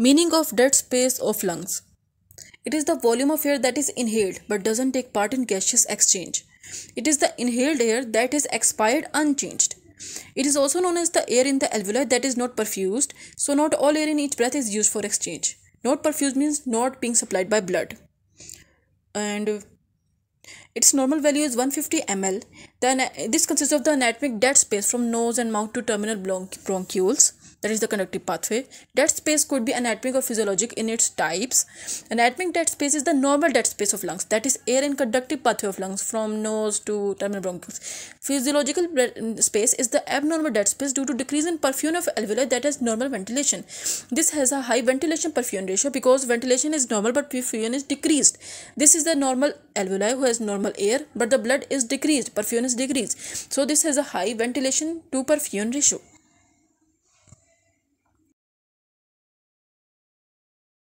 Meaning of dead space of lungs. It is the volume of air that is inhaled but doesn't take part in gaseous exchange. It is the inhaled air that is expired unchanged. It is also known as the air in the alveoli that is not perfused, so not all air in each breath is used for exchange. Not perfused means not being supplied by blood. And its normal value is 150 ml. Then this consists of the anatomic dead space from nose and mouth to terminal bronchioles that is the conductive pathway. Dead space could be anatomic or physiologic in its types. Anatomic dead space is the normal dead space of lungs, that is air in conductive pathway of lungs from nose to terminal bronchioles. Physiological mm, space is the abnormal dead space due to decrease in perfusion of alveoli that is normal ventilation. This has a high ventilation perfusion ratio because ventilation is normal but perfusion is decreased. This is the normal alveoli who has normal air but the blood is decreased, perfusion is decreased. So this has a high ventilation to perfusion ratio.